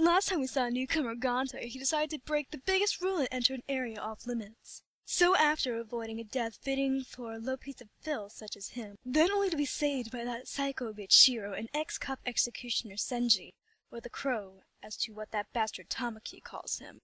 Last time we saw a newcomer Ganta, he decided to break the biggest rule and enter an area off limits. So after avoiding a death fitting for a low piece of filth such as him, then only to be saved by that psycho bitch Shiro and ex-cop executioner Senji, or the crow, as to what that bastard Tamaki calls him.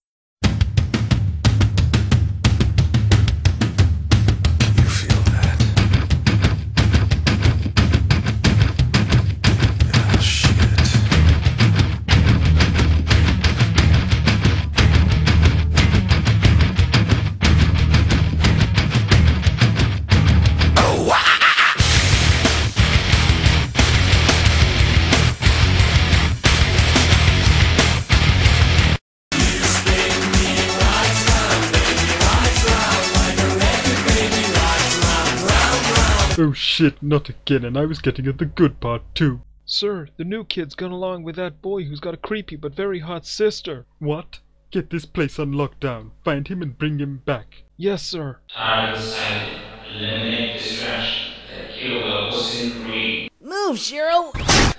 Oh shit, not again, and I was getting at the good part too. Sir, the new kid's gone along with that boy who's got a creepy but very hot sister. What? Get this place on lockdown, find him and bring him back. Yes, sir. Target decided. Eliminate distraction. The killer was in free. Move, Shiro!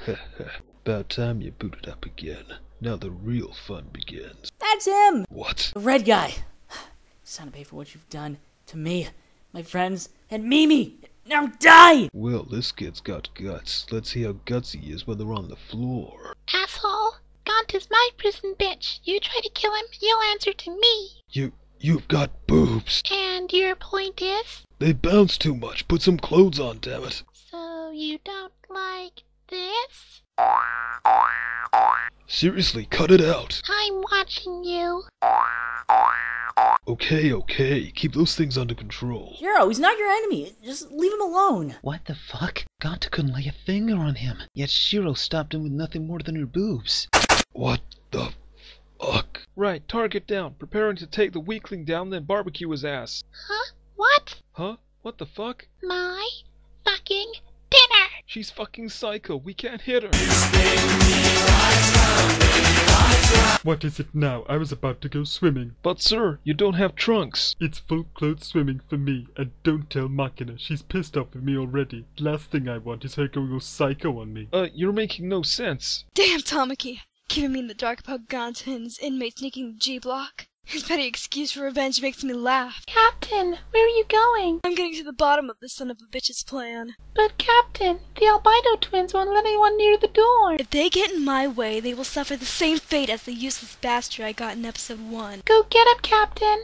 About time you booted up again. Now the real fun begins. That's him! What? The red guy. It's time to pay for what you've done to me, my friends, and Mimi! Now die! Well, this kid's got guts. Let's see how gutsy he is when they're on the floor. Asshole! Ganta is my prison bitch. You try to kill him, you'll answer to me. You, you've got boobs. And your point is? They bounce too much. Put some clothes on, damn it. So you don't like this? Seriously, cut it out. I'm watching you. Okay, okay. Keep those things under control. Shiro, he's not your enemy. Just leave him alone. What the fuck? Ganta couldn't lay a finger on him, yet Shiro stopped him with nothing more than her boobs. What the fuck? Right, target down. Preparing to take the weakling down, then barbecue his ass. Huh? What? Huh? What the fuck? My fucking dinner! She's fucking psycho. We can't hit her. What is it now? I was about to go swimming. But sir, you don't have trunks. It's full clothes swimming for me, and don't tell Makina. She's pissed off with me already. Last thing I want is her going go psycho on me. Uh, you're making no sense. Damn Tamaki! Keeping me in the dark about Ganta and his inmates sneaking the G block. His petty excuse for revenge makes me laugh. Captain, where are you going? I'm getting to the bottom of this son of a bitch's plan. But Captain, the albino twins won't let anyone near the door. If they get in my way, they will suffer the same fate as the useless bastard I got in episode 1. Go get him, Captain.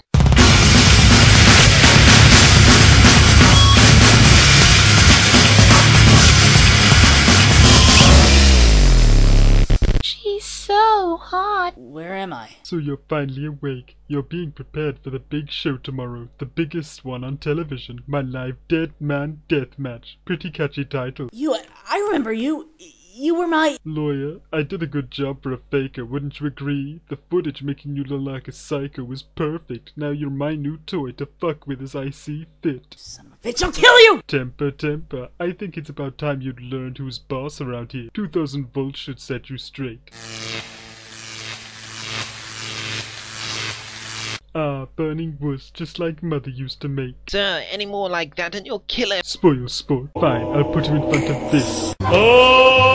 So hot. Where am I? So you're finally awake. You're being prepared for the big show tomorrow. The biggest one on television. My live Dead Man Death Match. Pretty catchy title. You, I remember you. You were my. Lawyer, I did a good job for a faker, wouldn't you agree? The footage making you look like a psycho was perfect. Now you're my new toy to fuck with as I see fit. Son of a bitch, I'll kill you! Temper, temper. I think it's about time you'd learned who's boss around here. 2000 volts should set you straight. Ah, burning wuss, just like mother used to make. Sir, any more like that and you'll kill him. Spoil sport. Fine, I'll put him in front of this. Ah!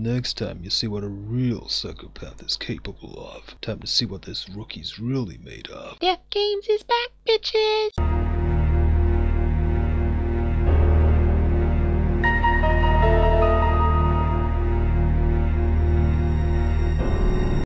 Next time you see what a real psychopath is capable of. Time to see what this rookie's really made of. Death Games is back, bitches.